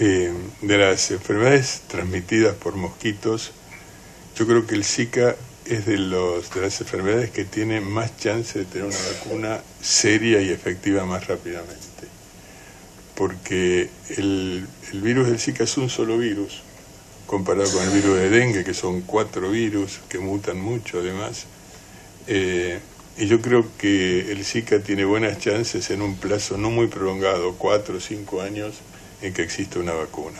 eh, de las enfermedades transmitidas por mosquitos, yo creo que el Zika es de, los, de las enfermedades que tiene más chance de tener una vacuna seria y efectiva más rápidamente. Porque el, virus del Zika es un solo virus, comparado con el virus de dengue, que son cuatro virus que mutan mucho además. Eh, y yo creo que el Zika tiene buenas chances en un plazo no muy prolongado, cuatro o cinco años, en que exista una vacuna.